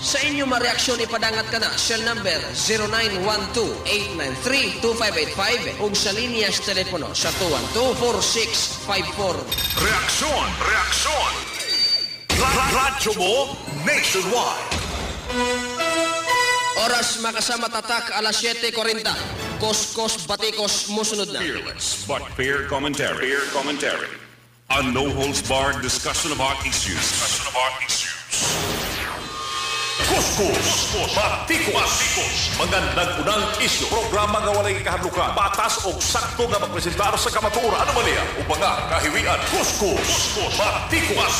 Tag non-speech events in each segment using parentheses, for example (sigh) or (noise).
Sa inyo mareaksyon ipadangat ka na cell number 0912-893-2585 ug sa linyas telepono sa 212-4654. Reaksyon! Reaksyon! Ra- ra- Radyo mo nationwide. Oras makasama tatak alas 7.40. Koskos Batikos musunod na. Fearless but fair commentary. Fair commentary. A no-holds-barred discussion of hot issues. Discussion of hot issues. Kuskus, batikos. Magandang unang isyu. Programa nga walay kahadlukan. Batas o sakto nga magpresentar sa. Ano niya? O mga kahiwian. Kuskus, batikos.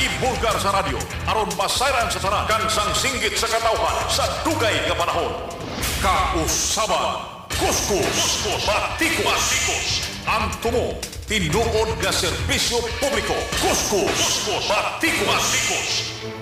Ibulgar sa radyo. aron masayran sa tanan. Kang sang singgit sa katawhan sa dugay nga panahon. Kausaban. Kuskus, batikos. Ang tumo, tinuod nga serbisyo publiko. Kuskus, batikos, batikos.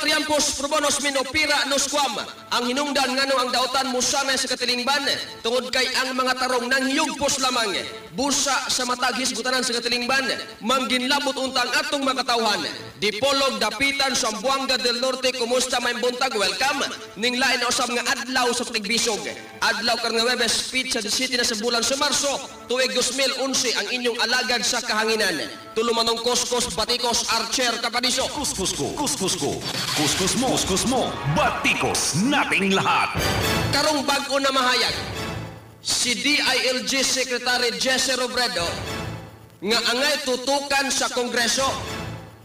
Prumalyo matriampos probonos min opira nos quam. Ang hinungdan ngano ang dautan musana sa katilingban tungod kay ang mga tarong nang hiyugpos lamang busa sa matag hisgutanan sa katilingban mangginlabot untang atong makatawhan. Dipolog dapitan sa Buanga del Norte kumusta may buntag welcome ning lain usab nga adlaw sa Tigbisog. Adlaw kar nga Webes speech sa city na sa bulan sa Marso tuig 2011 ang inyong alagad sa kahanginan. Tulumanong koskos batikos archer kapadiso. Kuskus ko, kuskus ko, kuskus mo, kuskus mo, batikos nating lahat. Karong bago na mahayag, si DILG Secretary Jesse Robredo nga angay tutukan sa Kongreso,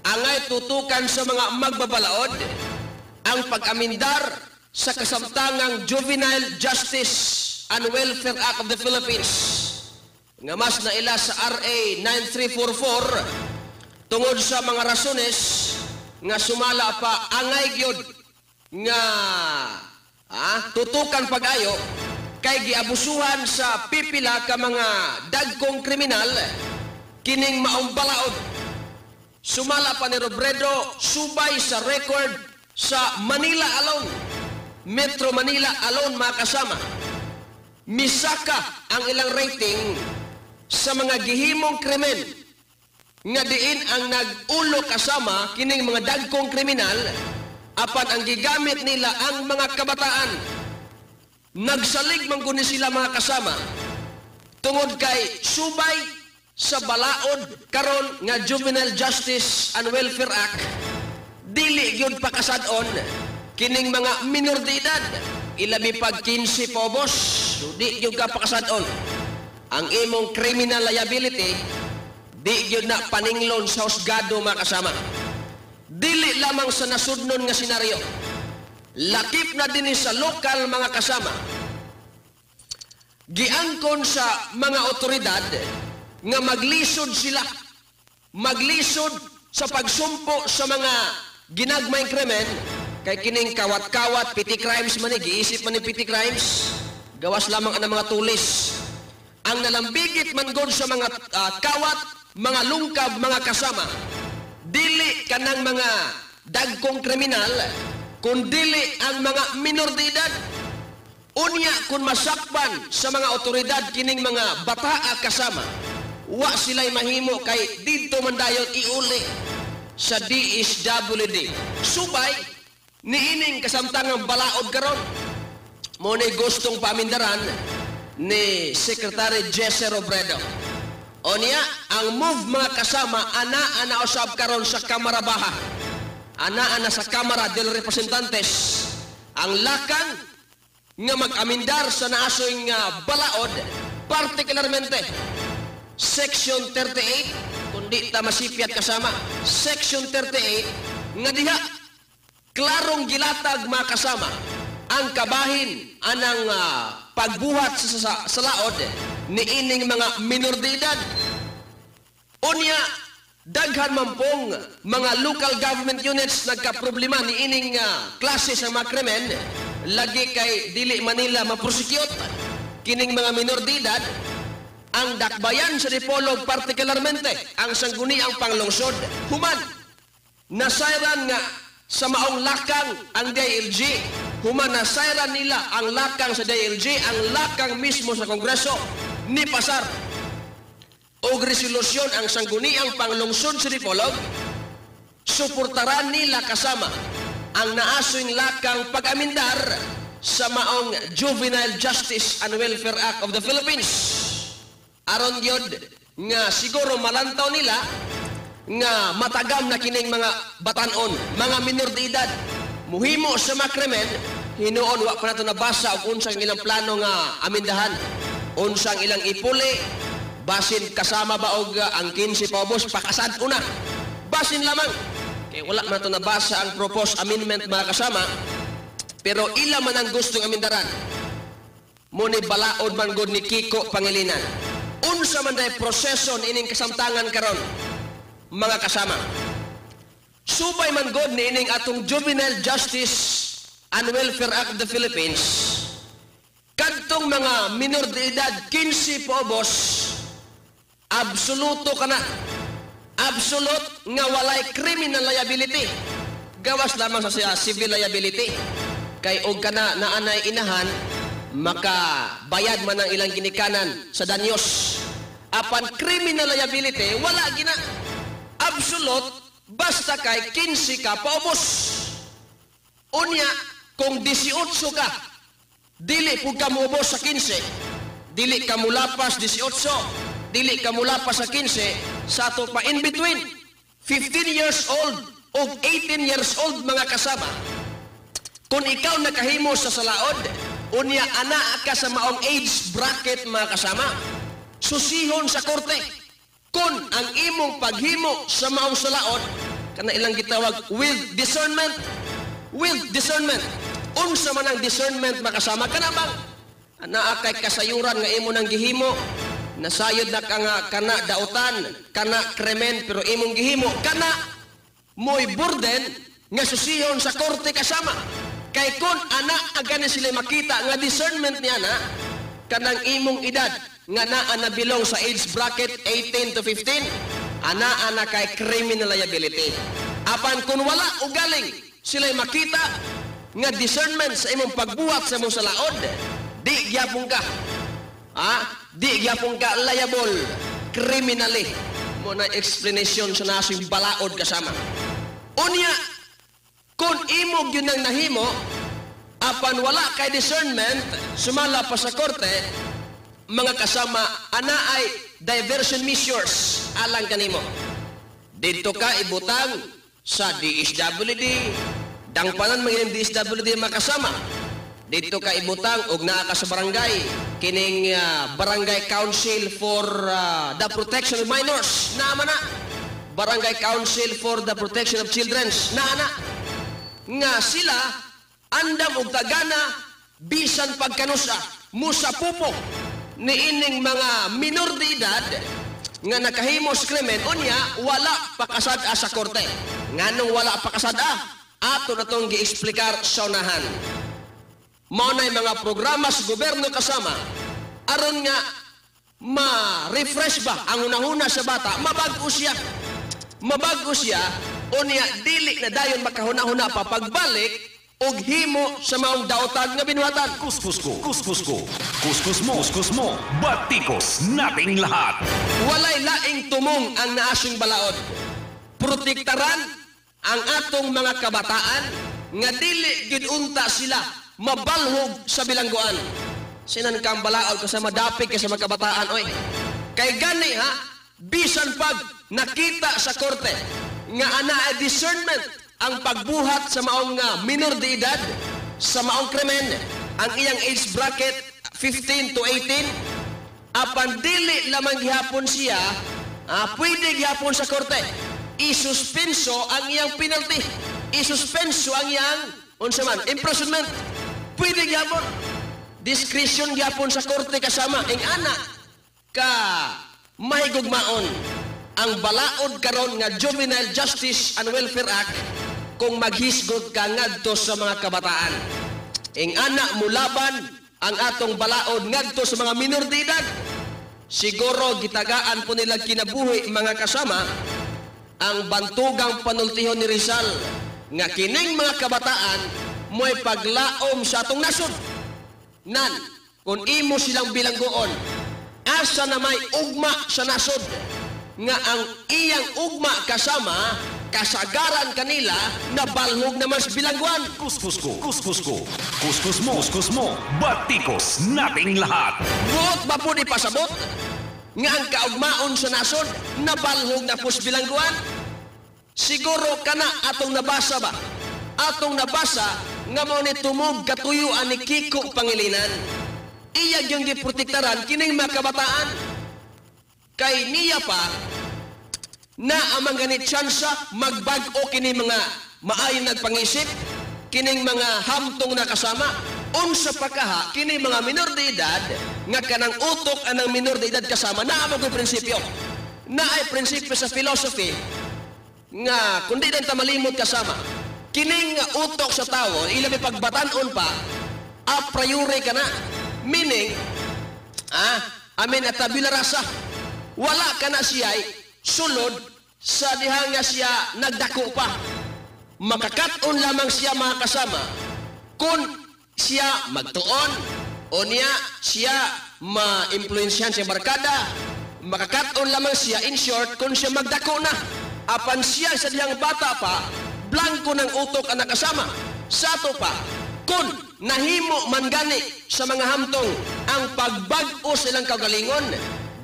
angay tutukan sa mga magbabalaod, ang pag-amindar sa kasamtangang Juvenile Justice and Welfare Act of the Philippines nga mas naila sa RA 9344 tungod sa mga rasones nga sumala pa angay gyud nga ah, tutukan pag-ayo kay giabusuhan sa pipila ka mga dagkong kriminal kining maumbalaod sumala pa ni Robredo subay sa record sa Manila alone Metro Manila alone makasama misaka ang ilang rating sa mga gihimong krimen nga diin ang nag-ulo kasama kining mga dagkong kriminal apan ang gigamit nila ang mga kabataan. Nagsalig man guni sila mga kasama tungod kay subay sa balaod karon nga Juvenile Justice and Welfare Act dili gyud pakasadon kining mga minor de edad ilabi pag 15 pobos so di gyud ka pakasadon ang imong criminal liability di gyud na paninglon sa husgado mga kasama. Dili lamang sa nasudnon nga senaryo. Lakip na din sa lokal mga kasama. Giangkon sa mga otoridad nga maglisod sila. Maglisod sa pagsumpo sa mga ginagmayng krimen. Kay kining kawat-kawat pity crimes man ni giisip man ni pity crimes. Gawas lamang ang mga tulis ang nalambigit man gud sa mga ah, kawat mga lungkab mga kasama dili kanang mga dagkong kriminal kun dili ang mga minor de edad. Unya kun masakpan sa mga otoridad kining mga bataa kasama wa sila'y mahimo kay dito man dayon iuli sa DSWD subay niining kasamtangang balaod karon. Mo ni gustong pamindaran ni Secretary Jesse Robredo o niya, ang move mga kasama, ana ana usab karon sa Kamara Baha. Ana ana sa Kamara del Representantes. Ang lakang nga mag-amindar sa naasoy balaod, partikularmente Section 38, kundi ta masipyat kasama, Section 38, nga diha, klarong gilatag mga kasama, ang kabahin anang ah, pagbuhat sa, sa, sa laod ni ining mga minor de edad. Unya, daghan man pong mga local government units nagka-problema ni ining ah, klase sa mga krimen, lagi kay dili Manila maprosecute. Kining mga minor de edad, ang dakbayan sa Dipolog partikularmente ang sangguniang panglungsod. Human nasayran nga sa maong lakang ang DILG human nasayran nila ang lakang sa DILG ang lakang mismo sa Kongreso ni pasar og resolusyon ang sangguniang panglungsod sa Dipolog suportaran nila kasama ang naasoy lakang pag-amindar sa maong Juvenile Justice and Welfare Act of the Philippines. Aron gyud nga siguro malantaw nila nga matagam na kining mga batanon, mga minor de edad, muhimo sa mga krimen, hinuon wa pa nato nabasa og unsang ilang plano nga amindahan, unsang ilang ipuli, basin kasama ba og uh, ang 15 paubos pakasad una. Basin lamang kay wala man nato nabasa ang proposed amendment mga kasama, pero ila man ang gustong amindaran. Muni balaod man gud ni Kiko Pangilinan. Unsa man day proseso ining kasamtangan karon mga kasama. Subay man god ni ining atong Juvenile Justice and Welfare Act of the Philippines. Kadtong mga minor de edad 15 pobos absoluto kana absolute nga walay criminal liability. Gawas lamang sa siya civil liability. Kay og kana naanay inahan makabayad man ang ilang ginikanan sa danyos. Apan criminal liability wala gina. Absolute basta kay 15 ka paubos. Unya kung 18 ka dili pug ka muubos sa 15 dili ka mulapas 18 dili ka mulapas sa 15 sa ato pa in between. 15 years old o 18 years old mga kasama. Kung ikaw nakahimo sa salaod unya ana ka sa maong age bracket mga kasama. Susihon sa korte kung ang imong paghimo sa maong salaod kana ilang gitawag with discernment. With discernment. Unsa man ang discernment makasama kana bang ana kay kasayuran nga imo nang gihimo. Nasayod na ka nga kana dautan kana kremen pero imong gihimo kana moy burden nga susihon sa korte kasama. Kay kun ana agani sila makita nga discernment niya na kanang imong edad nga naa na bilong sa age bracket 18 to 15 ana ana kay criminal liability. Apan kun wala ugaling sila makita nga discernment sa imong pagbuhat sa imong salaod di gyapon ka. Ha? Di gyapon ka liable criminally. Mo na explanation sa nasing balaod kasama. Unya kung imo yun ang nahimo apan wala kay discernment sumala pa sa korte mga kasama ana ay diversion measures. Alang kanimo. Dito ka ibutang sa DSWD dangpanan mga DSWD makasama dito ka ibutang og naa ka sa barangay. Kining ah, barangay council for ah, the protection of minors. Naa man na. Barangay council for the protection of children. Naa na. Nga sila andam og tagana bisan pagkanusa. Musa pupo ni ining mga minor de edad nga nakahimos krimen unya wala pakasada sa korte. Nganong wala pakasada ato na tong giexplikar sa unahan mao nay mga programa sa gobyerno kasama. Aron nga ma-refresh ba ang unahuna sa bata? Mabago siya. Mabago siya. Unya dili na dayon makahuna-huna pa. Pagbalik og himo sa maong daotag nga binuhatan Kuskus ko, kuskus ko. Kuskus mo, kuskus mo. Batikos nating lahat. walay laing tumong ang naasing balaod protektaran ang atong mga kabataan nga dili gid unta sila mabalhog sa bilangguan sinan kang balaod ka sa madapig ka sa mga kabataan oy kay gani ha bisan pag nakita sa korte nga ana discernment ang pagbuhat sa maong nga minor de edad sa maong krimen ang iyang age bracket 15 to 18 apan dili lamang gihapon siya ah, pwede gihapon sa korte. Isuspenso ang iyang penalty. Isuspenso ang iyang unsa man imprisonment. Pwede gihapon. Discretion gihapon sa korte kasama. Ing ana ka mahigugmaon ang balaod karon nga Juvenile Justice and Welfare Act kung maghisgot ka ngadto sa mga kabataan. Ing ana mulaban ang atong balaod ngadto sa mga minor de edad. Siguro gitagaan po nila kinabuhi mga kasama ang bantugang panultihon ni Rizal nga kining mga kabataan mo'y paglaom sa atong nasod. Nan kung imo silang bilanggoon asa na may ugma sa nasod nga ang iyang ugma kasama kasagaran kanila na balhog naman sa bilangguan. Kuskus ko, kuskus ko. Kuskus mo, kuskus mo. Batikos nating lahat. Buot ba po di pasabot? Nga ang kaugmaon sa nasod, na po sa bilangguan? Siguro kana atong nabasa ba? Atong nabasa nga mo ni tumog katuyuan ni Kiko Pangilinan. Iya yung giprotektaran kining mga kabataan. Kay niya pa, na amang ganit tsansa magbag-o kini mga maayong nagpangisip, kining mga hamtong nakasama, unsa pa kaha, kini mga minor de edad, nga kanang utok anang minor de edad kasama, na amang prinsipyo. Na ay prinsipyo sa philosophy, nga kundi din ta malimot kasama, kining utok sa tao, ilabi pagbatanon pa, a priori ka na. Meaning, ah, amin at tabula rasa, wala ka na siya sulod sa diha nga siya nagdako pa. Makakaton lamang siya mga kasama kung siya magtuon o niya siya ma-influensyan siya barkada. Makakaton lamang siya in short kung siya magdako na. Apan siya sa dihang bata pa, blanco ng utok ang nakasama. Sa to pa, kung nahimo man gani sa mga hamtong ang pagbag-o silang kagalingon,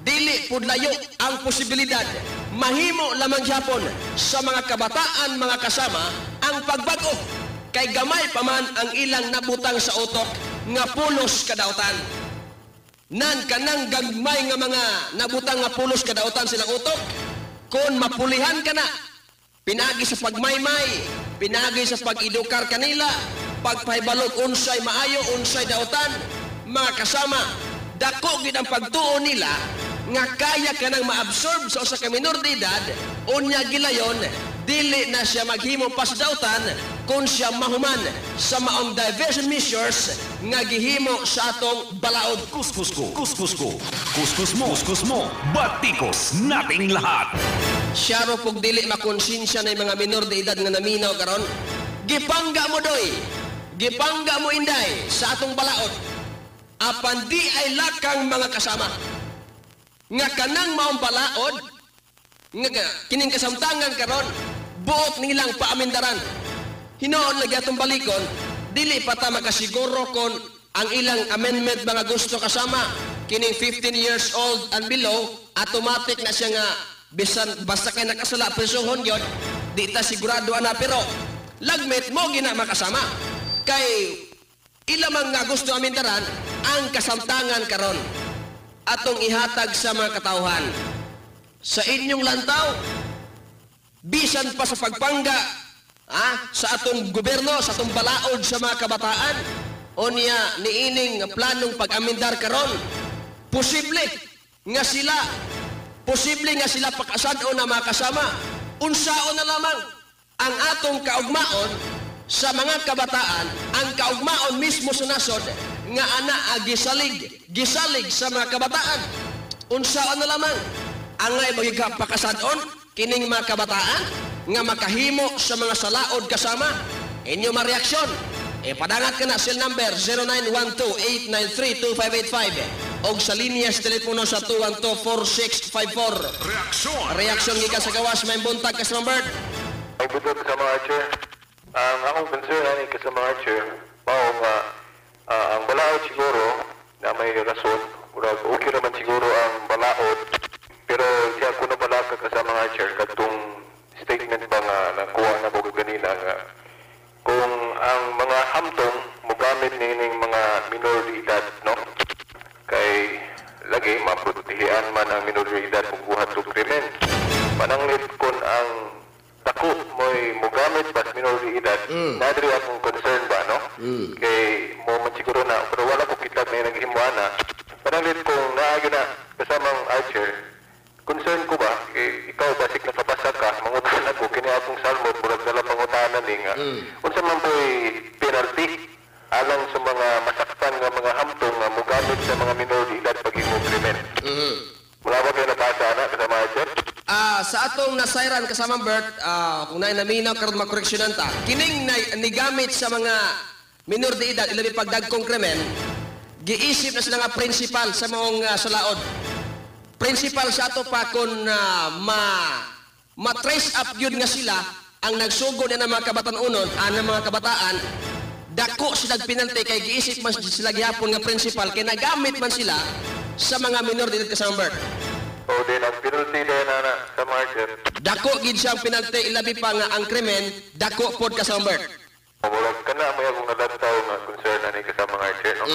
dili pudlayo ang posibilidad. Mahimo lamang gyapon sa mga kabataan mga kasama ang pagbago. Kay gamay pa man ang ilang nabutang sa utok nga pulos kadautan nan kanang gagmay nga mga nabutang nga pulos kadautan silang utok? Kung mapulihan ka na pinagi sa pagmaymay pinagi sa pag-edukar kanila pagpahibalog unsay maayo unsay dautan mga kasama dako gid ang pagtuo nila nga kaya ka nang ma-absorb sa usa ka minor de edad unya gilayon dili na siya maghimo pa sa dautan kung siya mahuman sa maong diversion measures nga gihimo sa atong balaod Kuskus ko, kuskus ko. Kuskus mo, kuskus mo. Batikos nating lahat. siya ro pug dili makonsensya na mga minor de edad nga naminaw karon gipangga mo doy gipangga mo inday sa atong balaod apan di ay lakang mga kasama nga kanang maong balaod nga ga- kining kasamtangan karon buot nilang paamindaran. Hinoon lagi atong balikon dili pa ta makasiguro kon ang ilang amendment mga gusto kasama. Kining 15 years old and below automatic na siya nga bisan basta kay nakasala presohon gyud di ta sigurado ana pero lagmet mo gina makasama. Kay ilamang nga gusto amindaran ang kasamtangan karon atong ihatag sa mga katauhan. Sa inyong lantaw bisan pa sa pagpangga ah, sa atong gobyerno, sa atong balaod sa mga kabataan, o niya niining planong pag-amindar karon, posible nga sila, posible nga sila pakasado na mga kasama, unsaon na lamang ang atong kaugmaon sa mga kabataan, ang kaugmaon mismo sa nasod, nga ana agisalig, gisalig sa mga kabataan. Unsaon na lamang? Ang ngay magigapakasadon kining mga kabataan nga makahimo sa mga salaod kasama. Inyo mareaksyon ipadangat ka na cell number 0912-893-2585 o sa linyas telepono sa 212-4654 Reaksyon! reaksyon gikan sa gawas may buntag ka sa number. Ang budot sa mga archer, ang akong concern ani ka sa mga archer, mao nga ah, ang balaod siguro na may rason, murag okay naman siguro ang balaod, pero siya ko na balaka ka sa mga archer katong statement ba nga nakuha na ko ganina nga kung ang mga hamtong mogamit nining mga minor de edad no? Kay lagi maprotehian man ang minor de edad kung buhat sa krimen. Pananglit kon ang dako mo'y mogamit pas minor de edad? Nadri akong concern ba no? Kay mo man siguro na pero wala ko kita may naghimuana pananglit kung naagi na kasamang archer concern ko ba kay ikaw basik nakabasa ka mangutan ako kini akong salmo murag dala pangutanan ni nga unsa man po'y penalty alang sa mga masaktan nga mga hamtong nga mogamit sa mga minor de edad paghimo krimen. Wala ba kayo nabasa na kasama archer? Ah, sa atong nasayran kasama Bert, ah, kung naay naminaw karon makoreksyonan ta. Kining na, nigamit sa mga minor de edad ilabi pagdagkong krimen, giisip na sila nga principal sa mga ah, salaod. Principal sa ato pa kung ah, ma ma-trace up yun nga sila ang nagsugod na ng mga kabataan unon, ang mga kabataan, dako sila pinalti kay giisip man sila gihapon nga principal kay nagamit man sila sa mga minor de edad kasama birth. O din ang penalty din na na sa sir. Dako gid siyang pinalti ilabi pa nga ang krimen dako pod kasama birth. Murag ka na may akong nalantaw nga concern ani ka sa mga sir no.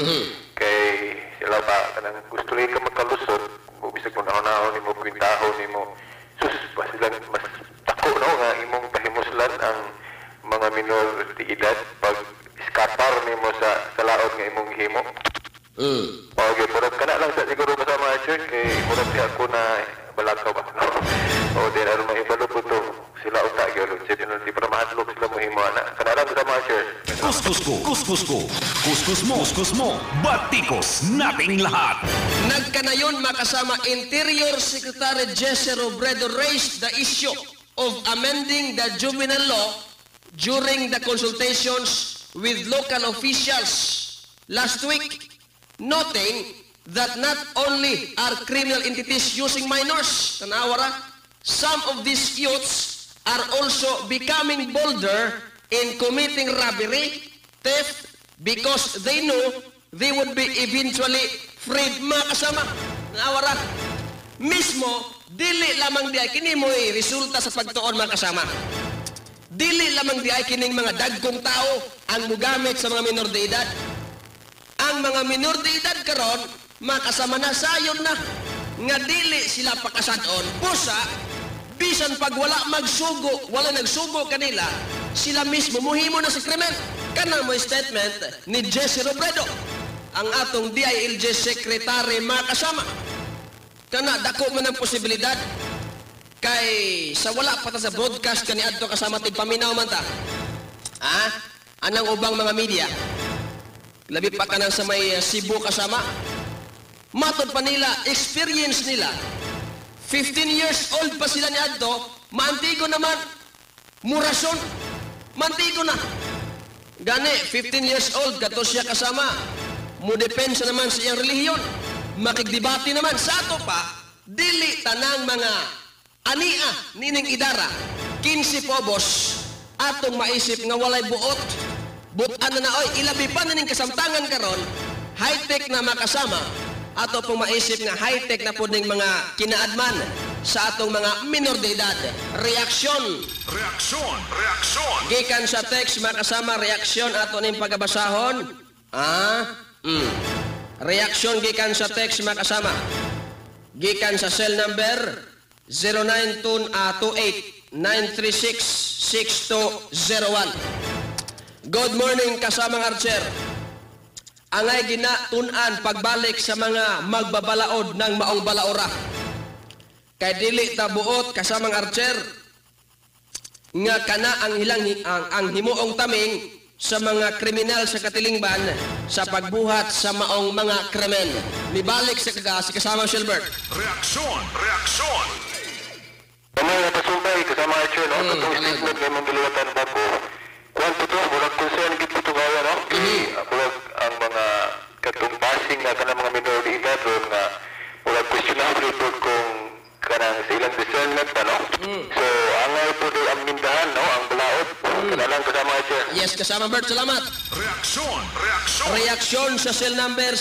Kay sila ba kanang gusto rin ka makalusot, mo bisag mo nahon nimo kwintahon nimo. Sus pa sila mas dako no nga imong pahimuslan ang mga minor de edad pag iskapar nimo sa sa laot nga imong himo. Mm. Okay, murag ka na lang sa siguro kasama church kay murag di ako na balakaw ba. No? (laughs) o din ano may ibalo po to sila uta gyud si penalty para mahadlok sila mo himo na. Kana lang sa mga church. Kuskus ko, kuskus ko. Kuskus mo, kuskus mo. Batikos nating lahat. Nagkanayon makasama Interior Secretary Jesse Robredo raised the issue of amending the juvenile law during the consultations with local officials last week, noting that not only are criminal entities using minors, tanawara, some of these youths are also becoming bolder in committing robbery, theft, because they know they would be eventually freed mga kasama. Nawara. Mismo, dili lamang di ay kini mo resulta sa pagtuon mga kasama. Dili lamang di ay kining mga dagkong tao ang mugamit sa mga minor de edad. Ang mga minor de edad karon makasama na sayon na nga dili sila pakasadon. Pusa, bisan pag wala magsugo, wala nagsugo kanila, sila mismo muhimo na sa krimen. Kana mo statement ni Jesse Robredo, ang atong DILG Secretary makasama. Kana dako man ang posibilidad kay sa wala pa ta sa broadcast kani adto kasama tigpaminaw man ta. Ha? Anang ubang mga media? Labi pa ka nang sa may uh, Cebu kasama. Matod pa nila, experience nila. 15 years old pa sila ni Adto, maantigo naman. Murason. Mantigo na. Gani, 15 years old, kato siya kasama. Mudepensa naman sa iyang relihiyon. Makigdebate naman. Sa ato pa, dili tanang mga ania nining idara. 15 pobos atong maisip nga walay buot. Butan na na, oy, ilabi pa na ning kasamtangan karon high-tech na makasama ato pong maisip nga high-tech na po ning mga kinaadman sa atong mga minor de edad. Reaksyon Reaksyon, reaksyon. Gikan sa text makasama reaksyon ato ning pagabasahon. Ah? Mm. Reaksyon gikan sa text makasama. Gikan sa cell number 092-936-6201. Good morning kasamang Archer. Angay ginatunan pagbalik sa mga magbabalaod ng maong balaora. Kay dili tabuot kasamang Archer, nga kana ang hilang ang, ang himuong taming sa mga kriminal sa katilingban sa pagbuhat sa maong mga krimen. Nibalik sa kaga si kasama Silbert. Reaksyon, reaksyon. Ano nga pasumbay kasama church no? Mm, Katong statement nga mong giliwatan ba ko. Kwan po to, murag concern gid po kaya no? Kay murag ang mga katong passing nga kanang mga minor de edad ron nga murag questionable po kung kanang sa ilang discernment ba no? So, angay po do ang mindahan no? Ang balaod. Kanalang kasama church. Yes, kasama Bert, salamat. Reaksyon, reaksyon. Reaksyon sa cell number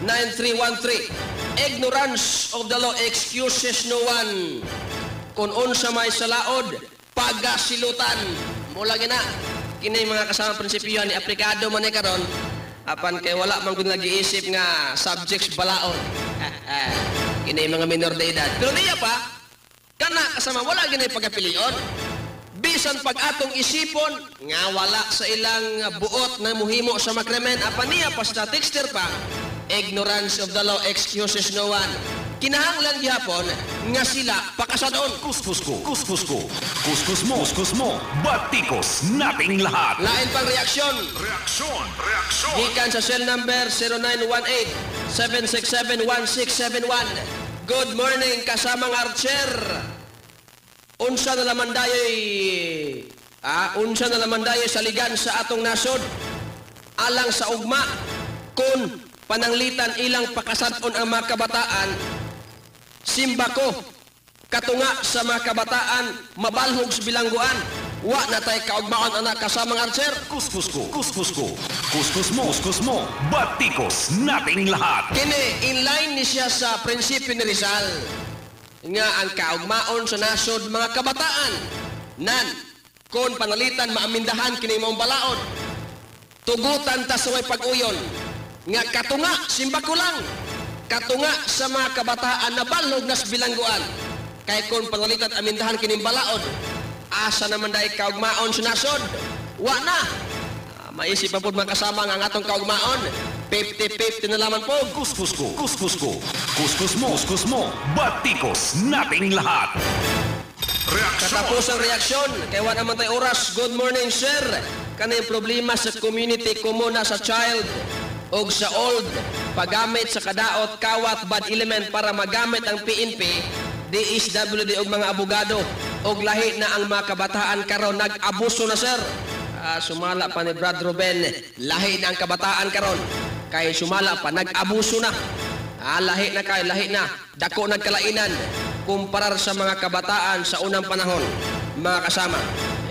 0916-867-9313. Ignorance of the law excuses no one. Kung unsa may salaod, pagasilutan. Mula gina, kini mga kasama prinsipyo ni aplikado man ni karon apan kay wala man gud nag-iisip nga subjects balaod. (laughs) kini mga minor de edad. Pero niya pa, kana kasama wala gina pagapilion. Bisan pag atong isipon nga wala sa ilang buot na muhimo sa makremen apan niya pa texter pa ignorance of the law excuses no one. Kinahanglan gyapon nga sila pakasadon. Kuskus ko, kuskus ko. Kuskus mo, kuskus mo. Batikos nating lahat. Lain pang reaksyon Reaksyon, reaksyon. gikan sa cell number 0918-767-1671. Good morning kasamang Archer. Unsa na laman dayoy ah, unsa na laman dayoy sa ligan sa atong nasod alang sa ugma kun pananglitan ilang pakasadon ang mga kabataan simba ko katunga sa mga kabataan, mabalhog sa bilangguan. Wa na tay kaugmaon anak kasamang archer. Kuskus ko, kuskus ko. Kuskus mo, kuskus mo. Batikos nating lahat. Kini inline ni siya sa prinsipyo ni Rizal nga ang kaugmaon sa nasod mga kabataan nan kon panalitan maamindahan kini mong balaod tugutan ta sa way pag-uyon nga katunga simba ko lang katunga sa mga kabataan na balog nas bilangguan kay kon panalitan amindahan kini balaod asa naman dai kaugmaon sa nasod wa na Ah, maisip pa po mga kasama nga ang atong kaugmaon 50-50 na lamang po Kuskus ko, kuskus ko. Kuskus mo, kuskus mo. Batikos nating lahat. Reaksyon! Katapos ang reaksyon, kay wala naman tayo oras. Good morning, sir. Kanay problema sa community kumuna sa child o sa old. Paggamit sa kadaot, kawat, bad element para magamit ang PNP, DSWD og mga abogado og lahi na ang mga kabataan karon nag-abuso na, sir. Ah, sumala pa ni Brad Ruben, lahi na ang kabataan karon. Kay sumala pa, nag-abuso na. Ah, lahi na kayo, lahi na. Dako nagkalainan kumparar sa mga kabataan sa unang panahon, mga kasama.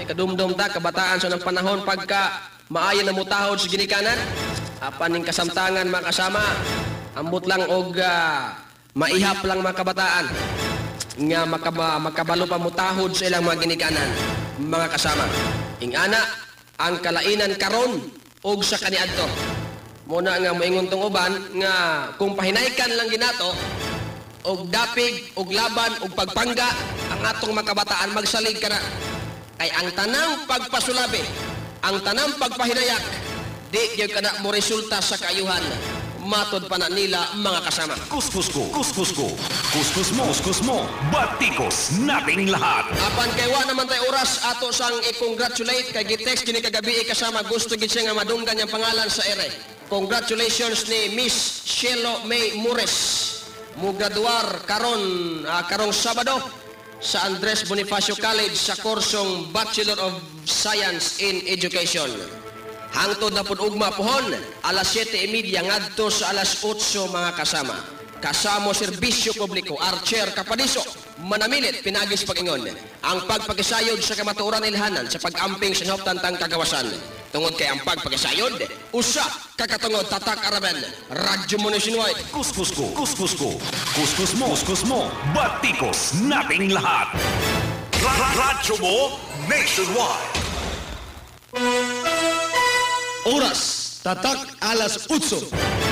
Eh, kadumdum ta, kabataan sa unang panahon, pagka maayo na mutahod sa ginikanan, apan ning kasamtangan, mga kasama, ambot lang og ah, maihap lang mga kabataan nga makaba, makabalo pa mutahod sa ilang mga ginikanan, mga kasama. Ing ana, ang kalainan karon og sa kaniadto. Muna nga moingon tong uban nga kung pahinaykan lang ginato og dapig og laban og pagpangga ang atong makabataan magsalig kana kay ang tanang pagpasulabi ang tanang pagpahinayak di gyud kana mo resulta sa kaayuhan matod pa na nila mga kasama Kuskus ko, kuskus ko. Kuskus mo, kuskus mo. Batikos nating lahat. Apan kay wa naman tay oras ato sang i-congratulate kay gitext kini kagabi kasama gusto gid siya nga madunggan yang pangalan sa ere. Congratulations ni Miss Shelo May Mures. Mugraduar karon ah, karong Sabado sa Andres Bonifacio College sa kursong Bachelor of Science in Education. Hangtod na ugma pohon, alas 7:30 ngadto sa alas 8 mga kasama. Kasamo serbisyo publiko, Archer Kapadiso, manamilit pinagis pagingon. Ang pagpakisayod sa kamatuoran ilhanan sa pag-amping sa tantang kagawasan. Tungod kay ang pagpakisayod, usa kakatungod tatak araben, radyo mo nationwide. Kuskus ko, kuskus ko. Kuskus mo, kuskus mo. Batikos nating lahat. Ra- ra- Radyo mo nationwide. Oras, tatak alas 8.